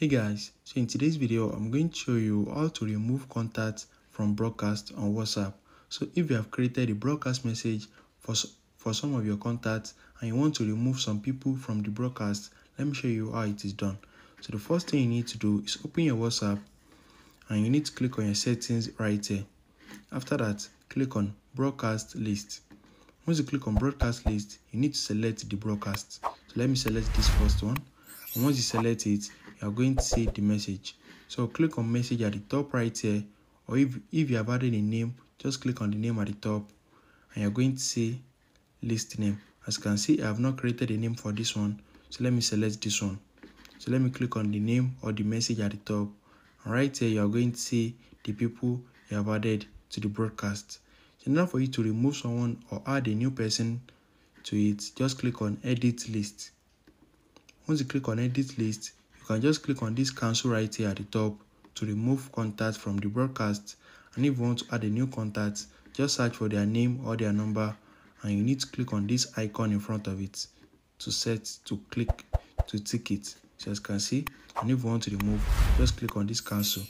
hey guys so in today's video i'm going to show you how to remove contacts from broadcast on whatsapp. So if you have created a broadcast message for for some of your contacts and you want to remove some people from the broadcast let me show you how it is done. So the first thing you need to do is open your whatsapp and you need to click on your settings right here. After that click on broadcast list. Once you click on broadcast list you need to select the broadcast. So let me select this first one. And once you select it you are going to see the message. So click on message at the top right here or if if you have added a name just click on the name at the top and you're going to see list name. As you can see i have not created a name for this one so let me select this one. So let me click on the name or the message at the top. And right here you are going to see the people you have added to the broadcast. So now for you to remove someone or add a new person to it just click on edit list. Once you click on edit list can just click on this cancel right here at the top to remove contacts from the broadcast. And if you want to add a new contact just search for their name or their number and you need to click on this icon in front of it to set to click to tick it. So as you can see and if you want to remove just click on this cancel.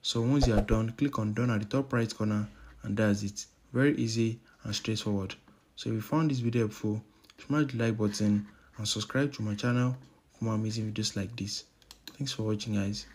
So once you are done click on done at the top right corner and that's it. Very easy and straightforward. So if you found this video helpful smash the like button and subscribe to my channel more amazing videos like this. Thanks for watching guys